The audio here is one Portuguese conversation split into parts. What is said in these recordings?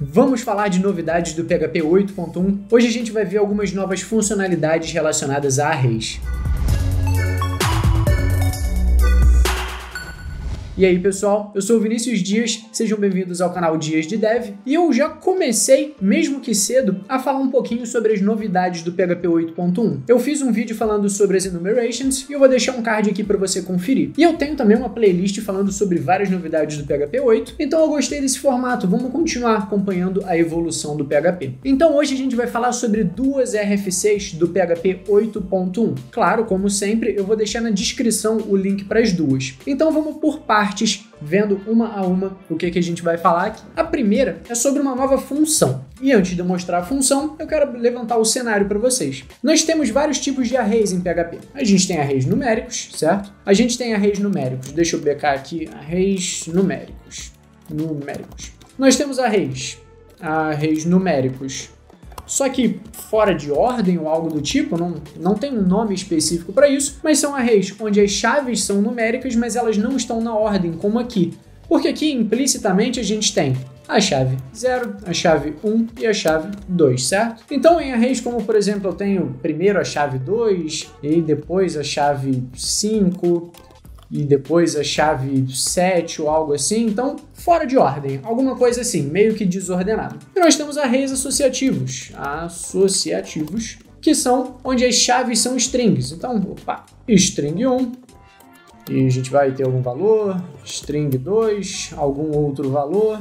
Vamos falar de novidades do PHP 8.1. Hoje a gente vai ver algumas novas funcionalidades relacionadas a arrays. E aí pessoal, eu sou o Vinícius Dias, sejam bem-vindos ao canal Dias de Dev e eu já comecei, mesmo que cedo, a falar um pouquinho sobre as novidades do PHP 8.1. Eu fiz um vídeo falando sobre as enumerations e eu vou deixar um card aqui para você conferir. E eu tenho também uma playlist falando sobre várias novidades do PHP 8, então eu gostei desse formato, vamos continuar acompanhando a evolução do PHP. Então hoje a gente vai falar sobre duas RFCs do PHP 8.1. Claro, como sempre, eu vou deixar na descrição o link para as duas. Então vamos por partes partes, vendo uma a uma o que, que a gente vai falar aqui. A primeira é sobre uma nova função. E antes de eu mostrar a função, eu quero levantar o cenário para vocês. Nós temos vários tipos de arrays em PHP. A gente tem arrays numéricos, certo? A gente tem arrays numéricos. Deixa eu becar aqui, arrays numéricos. Numéricos. Nós temos arrays, arrays numéricos só que fora de ordem ou algo do tipo, não, não tem um nome específico para isso, mas são arrays onde as chaves são numéricas, mas elas não estão na ordem, como aqui. Porque aqui implicitamente a gente tem a chave 0, a chave 1 e a chave 2, certo? Então em arrays como por exemplo eu tenho primeiro a chave 2 e depois a chave 5 e depois a chave 7 ou algo assim, então fora de ordem, alguma coisa assim, meio que desordenado. E nós temos arrays associativos, associativos, que são onde as chaves são strings. Então, opa, string 1, e a gente vai ter algum valor, string 2, algum outro valor,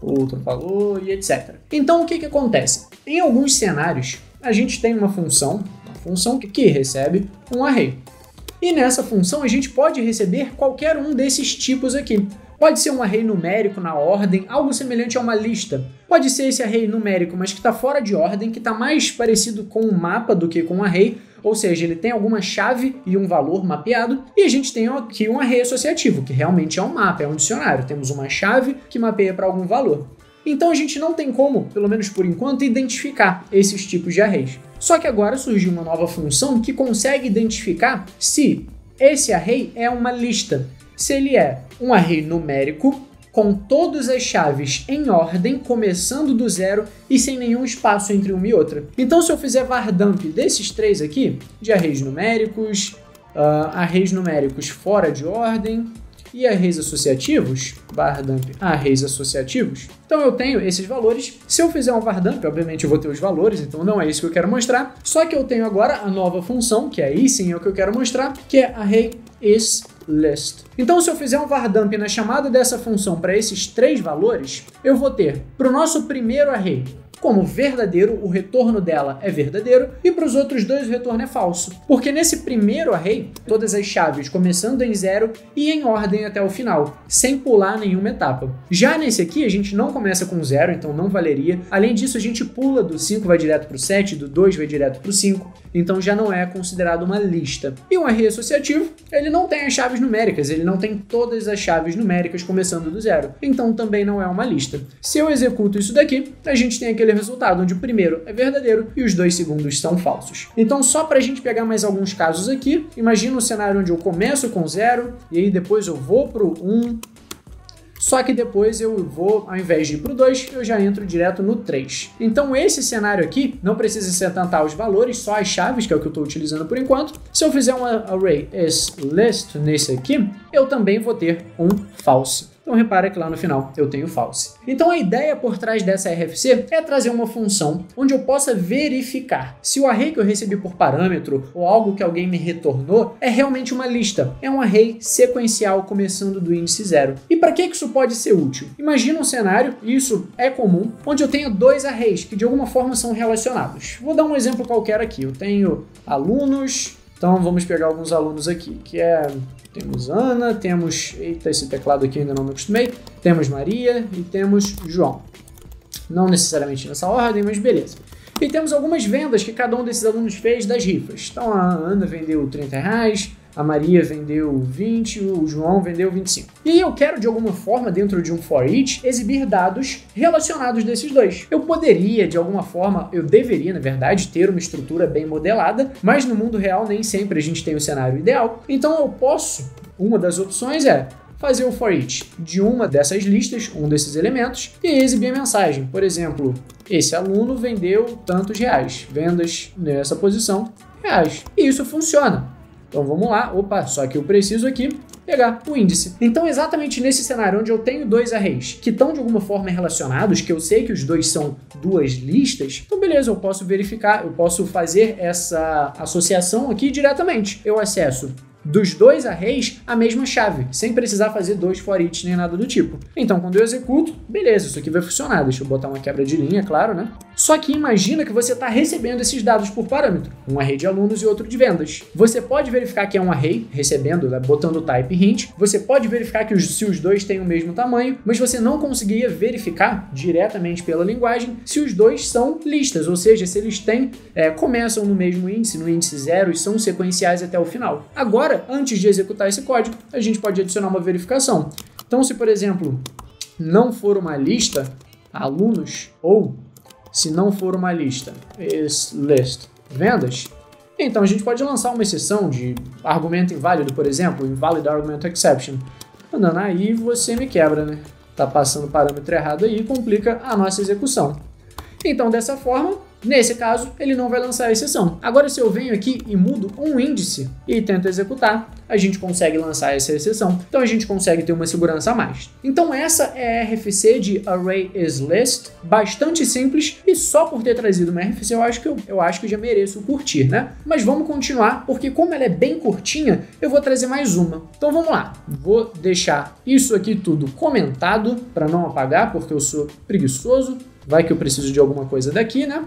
outro valor e etc. Então, o que, que acontece? Em alguns cenários, a gente tem uma função, uma função que recebe um array. E nessa função a gente pode receber qualquer um desses tipos aqui. Pode ser um array numérico na ordem, algo semelhante a uma lista. Pode ser esse array numérico, mas que está fora de ordem, que está mais parecido com um mapa do que com um array, ou seja, ele tem alguma chave e um valor mapeado, e a gente tem aqui um array associativo, que realmente é um mapa, é um dicionário. Temos uma chave que mapeia para algum valor. Então a gente não tem como, pelo menos por enquanto, identificar esses tipos de arrays. Só que agora surgiu uma nova função que consegue identificar se esse array é uma lista, se ele é um array numérico com todas as chaves em ordem, começando do zero e sem nenhum espaço entre uma e outra. Então, se eu fizer var dump desses três aqui, de arrays numéricos, uh, arrays numéricos fora de ordem, e arrays associativos, var dump arrays associativos. Então eu tenho esses valores. Se eu fizer um var dump, obviamente eu vou ter os valores, então não é isso que eu quero mostrar. Só que eu tenho agora a nova função, que aí sim é o que eu quero mostrar, que é array is list. Então, se eu fizer um var dump na chamada dessa função para esses três valores, eu vou ter para o nosso primeiro array como verdadeiro, o retorno dela é verdadeiro, e para os outros dois o retorno é falso. Porque nesse primeiro array, todas as chaves começando em zero e em ordem até o final, sem pular nenhuma etapa. Já nesse aqui, a gente não começa com zero, então não valeria. Além disso, a gente pula do 5 vai direto para o 7, do 2 vai direto para o 5, então já não é considerado uma lista. E um array associativo, ele não tem as chaves numéricas, ele não tem todas as chaves numéricas começando do zero, então também não é uma lista. Se eu executo isso daqui, a gente tem aquele resultado onde o primeiro é verdadeiro e os dois segundos são falsos. Então, só para a gente pegar mais alguns casos aqui, imagina um cenário onde eu começo com zero e aí depois eu vou para o 1, só que depois eu vou, ao invés de ir para o 2, eu já entro direto no 3. Então esse cenário aqui não precisa ser tentar os valores, só as chaves, que é o que eu estou utilizando por enquanto. Se eu fizer um array is list nesse aqui, eu também vou ter um false. Então repara que lá no final eu tenho false. Então a ideia por trás dessa RFC é trazer uma função onde eu possa verificar se o array que eu recebi por parâmetro ou algo que alguém me retornou é realmente uma lista. É um array sequencial começando do índice zero. E para que isso pode ser útil? Imagina um cenário, e isso é comum, onde eu tenho dois arrays que de alguma forma são relacionados. Vou dar um exemplo qualquer aqui. Eu tenho alunos, então vamos pegar alguns alunos aqui, que é temos Ana, temos. Eita, esse teclado aqui ainda não me acostumei. Temos Maria e temos João. Não necessariamente nessa ordem, mas beleza. E temos algumas vendas que cada um desses alunos fez das rifas. Então a Ana vendeu 30 reais, a Maria vendeu 20, o João vendeu 25. E eu quero, de alguma forma, dentro de um for each, exibir dados relacionados desses dois. Eu poderia, de alguma forma, eu deveria, na verdade, ter uma estrutura bem modelada, mas no mundo real nem sempre a gente tem o cenário ideal. Então eu posso, uma das opções é fazer o for each de uma dessas listas, um desses elementos, e exibir a mensagem. Por exemplo, esse aluno vendeu tantos reais, vendas nessa posição, reais. E isso funciona. Então vamos lá, opa, só que eu preciso aqui pegar o índice. Então, exatamente nesse cenário onde eu tenho dois arrays que estão de alguma forma relacionados, que eu sei que os dois são duas listas, então beleza, eu posso verificar, eu posso fazer essa associação aqui diretamente. Eu acesso dos dois arrays a mesma chave, sem precisar fazer dois for each nem nada do tipo. Então, quando eu executo, beleza, isso aqui vai funcionar. Deixa eu botar uma quebra de linha, claro, né? Só que imagina que você está recebendo esses dados por parâmetro, um array de alunos e outro de vendas. Você pode verificar que é um array, recebendo, né, botando o type hint. Você pode verificar que os, se os dois têm o mesmo tamanho, mas você não conseguiria verificar diretamente pela linguagem se os dois são listas, ou seja, se eles têm, é, começam no mesmo índice, no índice zero e são sequenciais até o final. Agora, antes de executar esse código, a gente pode adicionar uma verificação. Então, se por exemplo não for uma lista alunos ou se não for uma lista is list vendas, então a gente pode lançar uma exceção de argumento inválido, por exemplo, invalid argument exception. Andando aí você me quebra, né? Tá passando parâmetro errado aí e complica a nossa execução. Então, dessa forma, Nesse caso, ele não vai lançar a exceção. Agora, se eu venho aqui e mudo um índice e tento executar, a gente consegue lançar essa exceção. Então, a gente consegue ter uma segurança a mais. Então, essa é a RFC de ArrayIsList, bastante simples e só por ter trazido uma RFC, eu acho que eu, eu acho que já mereço curtir, né? Mas vamos continuar, porque como ela é bem curtinha, eu vou trazer mais uma. Então, vamos lá. Vou deixar isso aqui tudo comentado para não apagar, porque eu sou preguiçoso. Vai que eu preciso de alguma coisa daqui, né?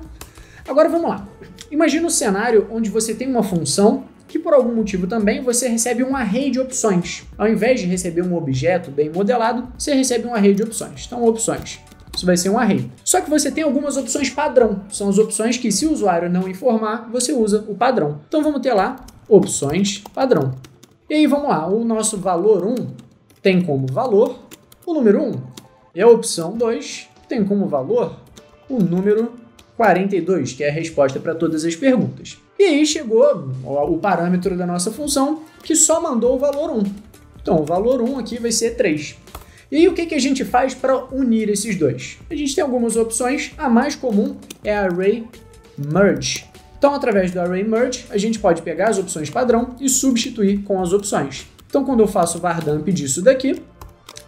Agora vamos lá. Imagina um cenário onde você tem uma função que por algum motivo também você recebe um array de opções. Ao invés de receber um objeto bem modelado, você recebe um array de opções. Então, opções. Isso vai ser um array. Só que você tem algumas opções padrão. São as opções que, se o usuário não informar, você usa o padrão. Então vamos ter lá opções padrão. E aí vamos lá, o nosso valor 1 tem como valor o número 1. E a opção 2 tem como valor o número 42, que é a resposta para todas as perguntas. E aí chegou o parâmetro da nossa função, que só mandou o valor 1. Então, o valor 1 aqui vai ser 3. E aí, o que, a gente faz para unir esses dois? A gente tem algumas opções, a mais comum é a Array Merge. Então, através do Array Merge, a gente pode pegar as opções padrão e substituir com as opções. Então, quando eu faço var dump disso daqui,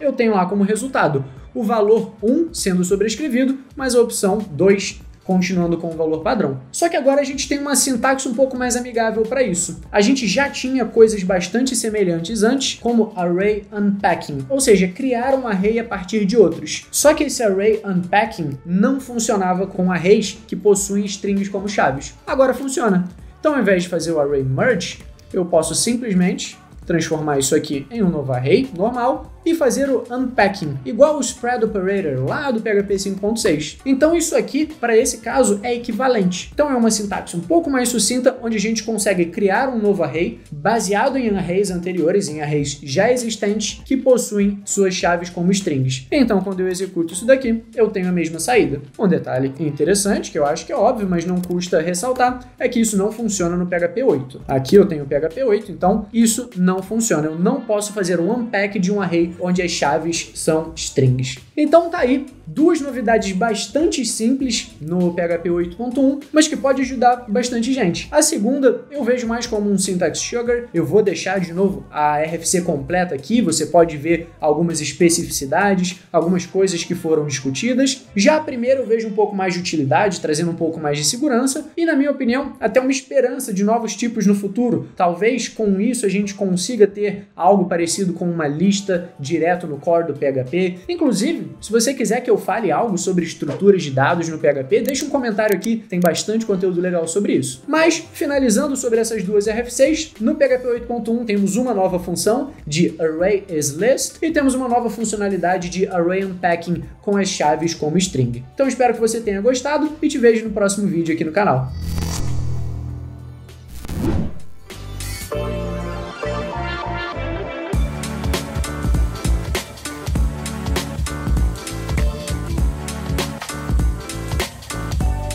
eu tenho lá como resultado o valor 1 sendo sobrescrevido, mas a opção 2 continuando com o valor padrão. Só que agora a gente tem uma sintaxe um pouco mais amigável para isso. A gente já tinha coisas bastante semelhantes antes, como array unpacking, ou seja, criar um array a partir de outros. Só que esse array unpacking não funcionava com arrays que possuem strings como chaves. Agora funciona. Então, ao invés de fazer o array merge, eu posso simplesmente transformar isso aqui em um novo array normal e fazer o unpacking, igual o spread operator lá do PHP 5.6. Então isso aqui, para esse caso, é equivalente. Então é uma sintaxe um pouco mais sucinta, onde a gente consegue criar um novo array baseado em arrays anteriores, em arrays já existentes, que possuem suas chaves como strings. Então quando eu executo isso daqui, eu tenho a mesma saída. Um detalhe interessante, que eu acho que é óbvio, mas não custa ressaltar, é que isso não funciona no PHP 8. Aqui eu tenho o PHP 8, então isso não funciona. Eu não posso fazer um unpack de um array onde as chaves são strings. Então tá aí duas novidades bastante simples no PHP 8.1, mas que pode ajudar bastante gente. A segunda eu vejo mais como um syntax sugar. Eu vou deixar de novo a RFC completa aqui, você pode ver algumas especificidades, algumas coisas que foram discutidas. Já a primeira eu vejo um pouco mais de utilidade, trazendo um pouco mais de segurança e na minha opinião, até uma esperança de novos tipos no futuro. Talvez com isso a gente consiga ter algo parecido com uma lista direto no core do PHP. Inclusive, se você quiser que eu fale algo sobre estruturas de dados no PHP, deixa um comentário aqui, tem bastante conteúdo legal sobre isso. Mas, finalizando sobre essas duas RFCs, no PHP 8.1 temos uma nova função de ArrayIsList e temos uma nova funcionalidade de Array Unpacking com as chaves como string. Então espero que você tenha gostado e te vejo no próximo vídeo aqui no canal.